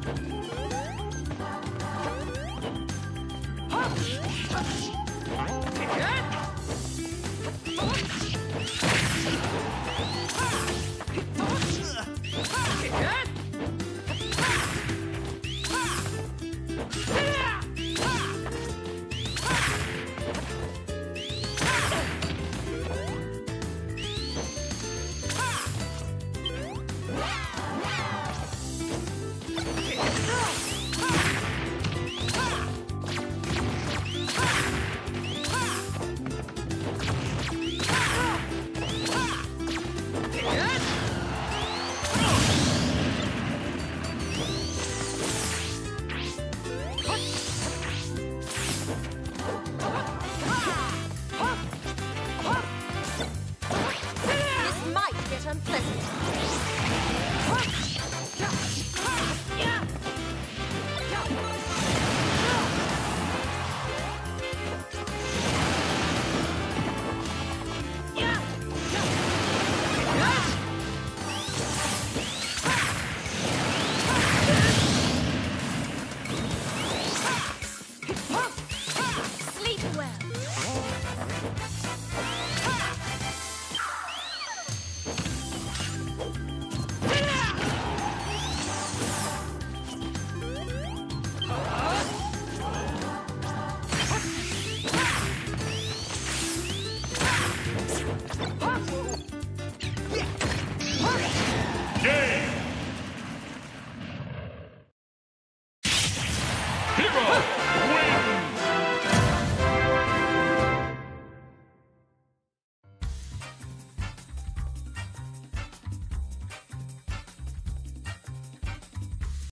はっ！Huh?